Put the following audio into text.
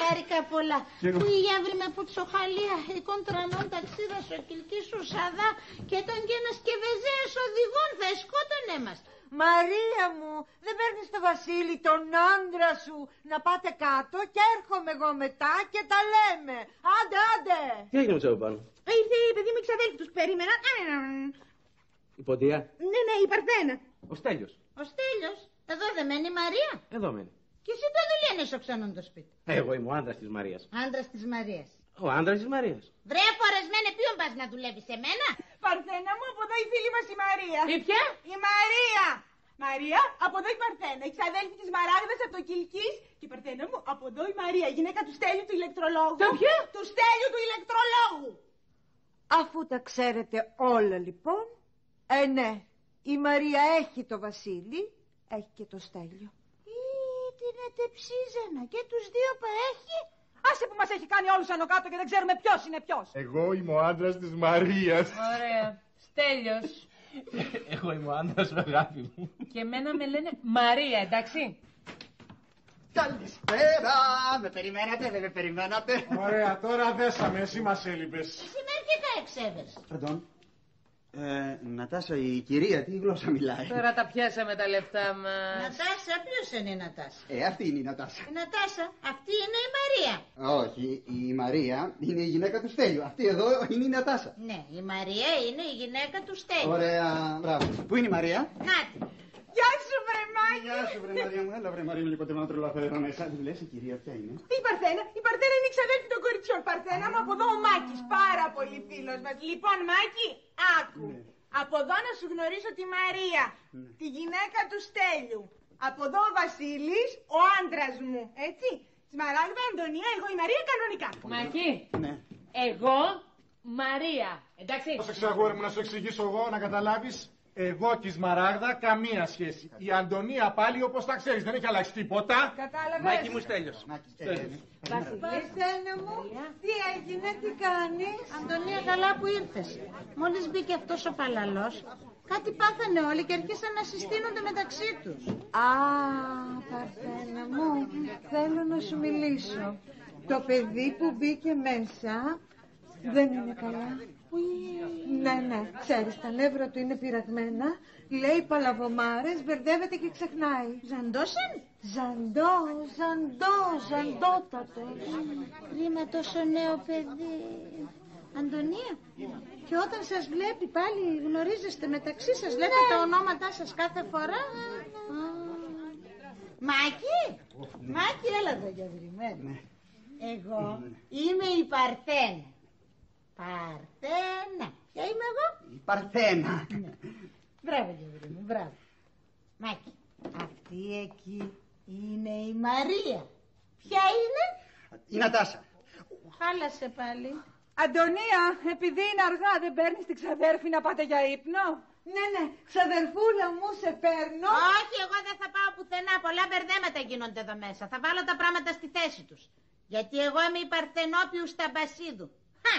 χάρηκα πολλά. Που η Γιάβρη με πουτσοχαλία, η κοντρανόν ταξίδα ο κυλκή σου σαδά και τον και ένας σκευεζέας οδηγών θα σκότωνε μας. Μαρία μου, δεν παίρνεις το Βασίλη τον άντρα σου να πάτε κάτω και έρχομαι εγώ μετά και τα λέμε. Άντε, άντε. Τι έγινε με πάνω; Ήρθε η παιδί μου ξαδέλφη τους περίμενα. Η ποντία; Ναι, ναι, η Παρθένα. Ο Στέλιος. Ο Στέλιος. Εδώ δεν μένει η Μαρία. Εδώ μένει. Και εσύ το δουλειά είναι ξένον το σπίτι; Εγώ είμαι ο άντρας της Μαρίας. Άντρας της Μαρίας. Ο άντρας της Μαρίας. Βρε φορεσμένε, ποιον πας να δουλεύεις σε μένα. Παρθένα μου, από εδώ η φίλη μας η Μαρία. Η ποια; Η Μαρία. Μαρία, από εδώ η Παρθένα, η ξαδέλφη της Μαράγδα από το Κυλκής; Και η Παρθένα μου, από εδώ η Μαρία, η γυναίκα του Στέλιου του ηλεκτρολόγου. Το ποιο; Του Στέλιου του ηλεκτρολόγου. Αφού τα ξέρετε όλα λοιπόν, ε ναι, η Μαρία έχει το Βασίλη, έχει και το Στέλιο. Ή την ετεψίζανα και τους δύο που έχει. Άσε που μας έχει κάνει όλους άνω κάτω και δεν ξέρουμε ποιος είναι ποιος. Εγώ είμαι ο άντρας της Μαρίας. Ωραία. Στέλιος. Εγώ είμαι ο άντρας του αγάπη μου. Και εμένα με λένε Μαρία, εντάξει. Καλησπέρα! Με περιμένατε, δεν με περιμένατε. Ωραία, τώρα δέσαμε, εσύ μας έλειπες. Εσύ μέχρι τα εξέβερες. Παντών. Ε, Νατάσα, η κυρία τι γλώσσα μιλάει; Τώρα τα πιάσαμε τα λεφτά μας. Νατάσα, ποιος είναι η Νατάσα; Ε, αυτή είναι η Νατάσα. Η Νατάσα, αυτή είναι η Μαρία. Όχι, η Μαρία είναι η γυναίκα του Στέλιου. Αυτή εδώ είναι η Νατάσα. Ναι, η Μαρία είναι η γυναίκα του Στέλιου. Ωραία, μπράβο. Πού είναι η Μαρία; Νάτι. Γεια σου βρε Μάκη. Γεια σου, βρε Μαρία μου. Έλα, βρε Μαρία μου, λιγότερο να τρελαθώ εδώ μέσα. Μου λες η κυρία ποια είναι. Η Παρθένα, η Παρθένα είναι η ξαδέλφη των κοριτσιών. Παρθένα μου από εδώ ο Μάκης, πάρα πολύ φίλος μας. Λοιπόν Μάκη, άκου. Από εδώ να σου γνωρίσω τη Μαρία, τη γυναίκα του Στέλιου. Από εδώ ο Βασίλης, ο άντρας μου, έτσι. Σμαράγδα, Αντωνία, εγώ η Μαρία κανονικά. Μακί, Ναι. εγώ Μαρία. Εντάξει. Πρόσεξε αγόρι μου να σου εξηγήσω εγώ να καταλάβεις. Εγώ και η Σμαράγδα καμία σχέση. Η Αντωνία πάλι όπως τα ξέρεις δεν έχει αλλάξει τίποτα. Κατάλαβες; Μάκη μου Στέλιος. Μάκη, ε, Στέλιος. Παρθένα μου, τι έγινε, τι κάνεις; Αντωνία, καλά που ήρθες. Μόλις μπήκε αυτός ο παλαλός, κάτι πάθανε όλοι και αρχίσαν να συστήνονται μεταξύ τους. Α, Παρθένα μου, θέλω να σου μιλήσω. Το παιδί που μπήκε μέσα δεν είναι καλά. Ναι, ναι, ξέρεις, τα νεύρα του είναι πειραγμένα, λέει παλαβομάρες, μπερδεύεται και ξεχνάει. Ζαντώσαν. Ζαντό, ζαντό, ζαντότατο. Κρίμα τόσο νέο παιδί. Αντωνία, και όταν σας βλέπει πάλι γνωρίζεστε μεταξύ σας, λέτε τα ονόματά σας κάθε φορά. Α. Μάκη, Μάκη έλα εδώ για βρημένη. Εγώ είμαι η Παρθένα. Παρθένα. Ποια είμαι εγώ; Η Παρθένα. Μπράβο Γεωργή μου, μπράβο. Μάκη, αυτή εκεί είναι η Μαρία. Ποια είναι; Η Νατάσα. Χάλασε πάλι. Αντωνία, επειδή είναι αργά δεν παίρνεις την ξαδέρφη να πάτε για ύπνο; Ναι, ναι, ξαδερφούλα μου σε παίρνω. Όχι, εγώ δεν θα πάω πουθενά. Πολλά μπερδέματα γίνονται εδώ μέσα. Θα βάλω τα πράγματα στη θέση τους. Γιατί εγώ είμαι η Παρθενόπιου Σταμπασίδου. Χα!